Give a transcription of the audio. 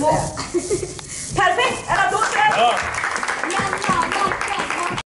我